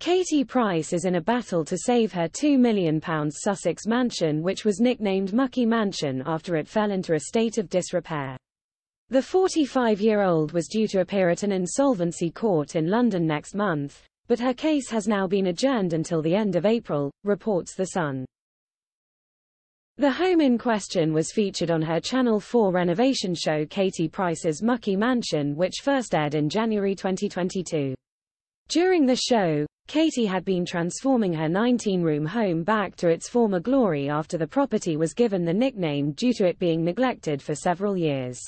Katie Price is in a battle to save her £2 million Sussex mansion which was nicknamed Mucky Mansion after it fell into a state of disrepair. The 45-year-old was due to appear at an insolvency court in London next month, but her case has now been adjourned until the end of April, reports The Sun. The home in question was featured on her Channel 4 renovation show Katie Price's Mucky Mansion which first aired in January 2022. During the show, Katie had been transforming her 19-room home back to its former glory after the property was given the nickname due to it being neglected for several years.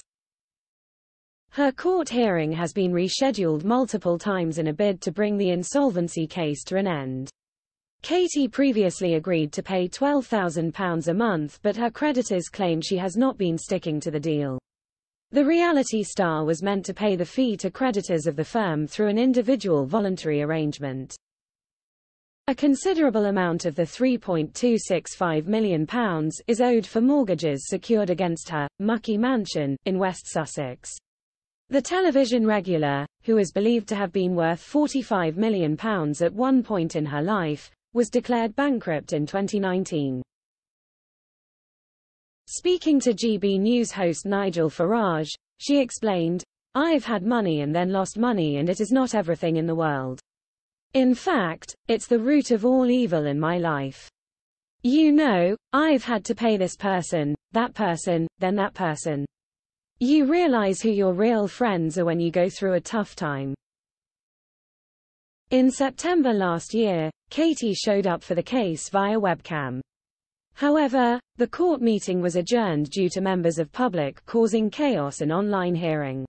Her court hearing has been rescheduled multiple times in a bid to bring the insolvency case to an end. Katie previously agreed to pay £12,000 a month but her creditors claim she has not been sticking to the deal. The reality star was meant to pay the fee to creditors of the firm through an individual voluntary arrangement. A considerable amount of the £3.265 million is owed for mortgages secured against her, Mucky Mansion, in West Sussex. The television regular, who is believed to have been worth £45 million at one point in her life, was declared bankrupt in 2019. Speaking to GB News host Nigel Farage, she explained, I've had money and then lost money and it is not everything in the world. In fact, it's the root of all evil in my life. You know, I've had to pay this person, that person, then that person. You realize who your real friends are when you go through a tough time. In September last year, Katie showed up for the case via webcam. However, the court meeting was adjourned due to members of public causing chaos in online hearing.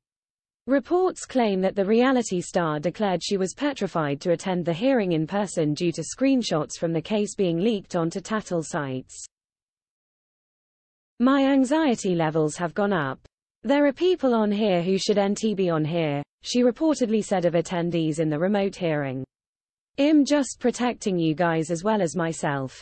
Reports claim that the reality star declared she was petrified to attend the hearing in person due to screenshots from the case being leaked onto Tattle sites. My anxiety levels have gone up. There are people on here who should NT be on here, she reportedly said of attendees in the remote hearing. I'm just protecting you guys as well as myself.